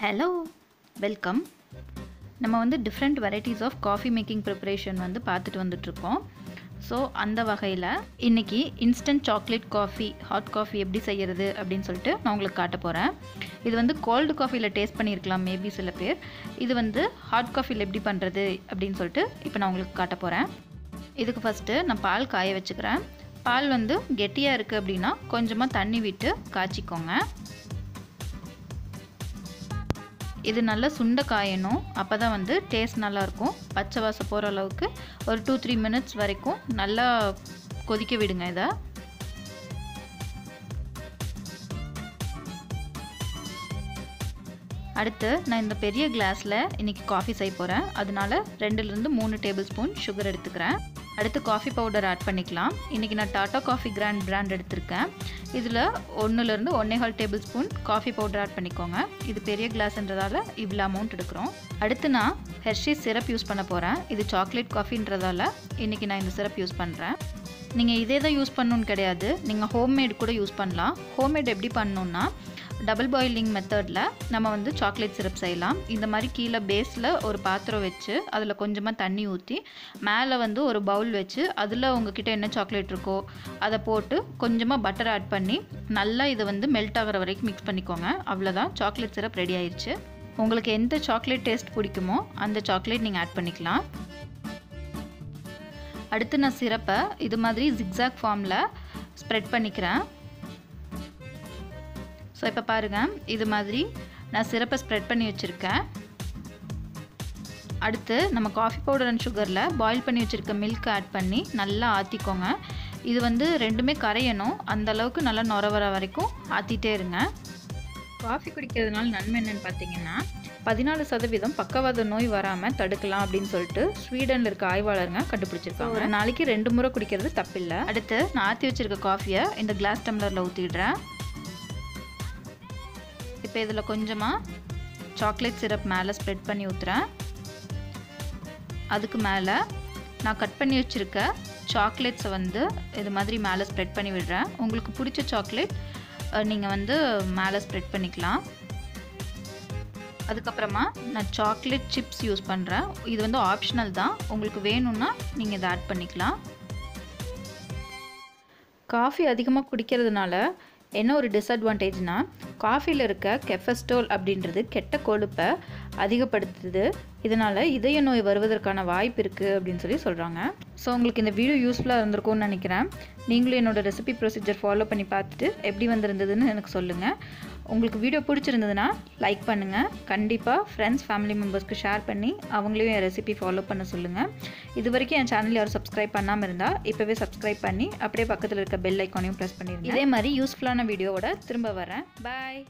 Hello welcome நம்ம வந்து different varieties of coffee making preparation வந்து பார்த்துட்டு வந்துட்ருக்கோம் ஸோ அந்த வகையில் இன்றைக்கி instant chocolate coffee hot coffee எப்படி செய்கிறது அப்படின்னு சொல்லிட்டு நான் உங்களுக்கு காட்ட போகிறேன் இது வந்து கோல்டு காஃபியில் டேஸ்ட் பண்ணியிருக்கலாம் மேபி சில பேர். இது வந்து ஹாட் காஃபியில் எப்படி பண்ணுறது அப்படின்னு சொல்லிட்டு இப்போ நான் உங்களுக்கு காட்ட போகிறேன் இதுக்கு ஃபஸ்ட்டு நான் பால் காய வச்சுக்கிறேன். பால் வந்து கெட்டியாக இருக்குது அப்படின்னா கொஞ்சமாக தண்ணி விட்டு காய்ச்சிக்கோங்க. இது நல்லா சுண்ட காயணும். அப்போ தான் வந்து டேஸ்ட் நல்லாயிருக்கும் பச்சை வாசம் போகிற அளவுக்கு ஒரு டூ த்ரீ மினிட்ஸ் வரைக்கும் நல்லா கொதிக்க விடுங்க இதை. அடுத்து நான் இந்த பெரிய கிளாஸில் இன்றைக்கி காஃபி செய்ய போகிறேன் அதனால ரெண்டுலேருந்து மூணு டேபிள் ஸ்பூன் சுகர் எடுத்துக்கிறேன். அடுத்து காஃபி பவுடர் ஆட் பண்ணிக்கலாம். இன்றைக்கி நான் டாட்டா காஃபி கிராண்ட் பிராண்ட் எடுத்திருக்கேன். இதில் ஒன்றுலேருந்து ஒன்றேகால் tablespoon coffee powder add பண்ணிக்கோங்க. இது பெரிய கிளாஸ்ன்றதால இவ்வளோ அமௌண்ட் எடுக்கிறோம். அடுத்து நான் ஹெர்ஷி சிரப் யூஸ் பண்ண போகிறேன் இது சாக்லேட் காஃபின்றதால இன்றைக்கி நான் இந்த சிரப் யூஸ் பண்ணுறேன் நீங்கள் இதே தான் யூஸ் பண்ணணுன்னு கிடையாது. நீங்கள் ஹோம்மேட் கூட யூஸ் பண்ணலாம். ஹோம்மேட் எப்படி பண்ணணுன்னா டபுள் பாயிலிங் மெத்தடில் நம்ம வந்து சாக்லேட் சிரப் செய்யலாம். இந்த மாதிரி கீழே பேஸில் ஒரு பாத்திரம் வச்சு அதில் கொஞ்சமாக தண்ணி ஊற்றி மேலே வந்து ஒரு பவுல் வச்சு அதில் உங்ககிட்ட என்ன சாக்லேட் இருக்கோ அதை போட்டு கொஞ்சமாக பட்டர் ஆட் பண்ணி நல்லா இதை வந்து மெல்ட் ஆகிற வரைக்கும் மிக்ஸ் பண்ணிக்கோங்க. அவ்வளோதான் சாக்லேட் சிரப் ரெடி ஆயிடுச்சு உங்களுக்கு எந்த சாக்லேட் டேஸ்ட் பிடிக்குமோ அந்த சாக்லேட் நீங்கள் ஆட் பண்ணிக்கலாம். அடுத்து நான் சிரப்பை இது மாதிரி ஜிக்ஸாக் ஃபார்மில் ஸ்ப்ரெட் பண்ணிக்கிறேன். ஸோ இப்போ பாருங்கள் இது மாதிரி நான் சிரப்பை ஸ்ப்ரெட் பண்ணி வச்சுருக்கேன். அடுத்து நம்ம காஃபி பவுடர் அண்ட் சுகரில் பாயில் பண்ணி வச்சுருக்க மில்க் ஆட் பண்ணி நல்லா ஆற்றிக்கோங்க இது வந்து ரெண்டுமே கரையணும். அந்த அளவுக்கு நல்லா நுர வர வரைக்கும் ஆற்றிட்டே இருங்க. காஃபி குடிக்கிறதுனால நன்மை என்னென்னு பார்த்தீங்கன்னா பதினாலு சதவீதம் பக்கவாத நோய் வராமல் தடுக்கலாம் அப்படின்னு சொல்லிட்டு ஸ்வீடனில் இருக்க ஆய்வாளருங்க கண்டுபிடிச்சிருக்காங்க. ஒரு நாளைக்கு ரெண்டு முறை குடிக்கிறது தப்பில்லை. அடுத்து நான் ஆற்றி வச்சுருக்க காஃபியை இந்த கிளாஸ் டம்ளரில் ஊற்றிடுறேன் இப்போ இதில் கொஞ்சமாக சாக்லேட் சிரப் மேலே ஸ்ப்ரெட் பண்ணி ஊற்றுறேன் அதுக்கு மேலே நான் கட் பண்ணி வச்சுருக்க சாக்லேட்ஸை வந்து இது மாதிரி மேலே ஸ்ப்ரெட் பண்ணி விடுறேன். உங்களுக்கு பிடிச்ச சாக்லேட் நீங்கள் வந்து மேலே ஸ்ப்ரெட் பண்ணிக்கலாம். அதுக்கப்புறமா நான் சாக்லேட் சிப்ஸ் யூஸ் பண்ணுறேன் இது வந்து ஆப்ஷனல் தான். உங்களுக்கு வேணும்னா நீங்கள் இதை ஆட் பண்ணிக்கலாம். காஃபி அதிகமாக குடிக்கிறதுனால என்ன ஒரு டிஸ்அட்வான்டேஜ்னால் காஃபியில் இருக்க கெஃபஸ்டோல் அப்படின்றது கெட்ட கொழுப்பை அதிகப்படுத்துது. இதனால் இதய நோய் வருவதற்கான வாய்ப்பு இருக்குது அப்படின்னு சொல்லி சொல்கிறாங்க ஸோ உங்களுக்கு இந்த வீடியோ யூஸ்ஃபுல்லாக இருந்திருக்கும்னு நினைக்கிறேன். நீங்களும் என்னோடய ரெசிபி ப்ரொசீஜர் ஃபாலோ பண்ணி பார்த்துட்டு எப்படி வந்திருந்ததுன்னு எனக்கு சொல்லுங்கள் உங்களுக்கு வீடியோ பிடிச்சிருந்ததுன்னா லைக் பண்ணுங்கள் கண்டிப்பாக ஃப்ரெண்ட்ஸ் ஃபேமிலி மெம்பர்ஸ்க்கு ஷேர் பண்ணி அவங்களையும் என் ரெசிபி ஃபாலோ பண்ண சொல்லுங்கள் இது வரைக்கும் என் சேனல் யாரும் சப்ஸ்கிரைப் பண்ணாமல் இருந்தால் இப்போவே சப்ஸ்கிரைப் பண்ணி அப்படியே பக்கத்தில் இருக்க பெல் ஐக்கானையும் ப்ரெஸ் பண்ணிடுங்க இதே மாதிரி யூஸ்ஃபுல்லான வீடியோவோட திரும்ப வரேன் பாய்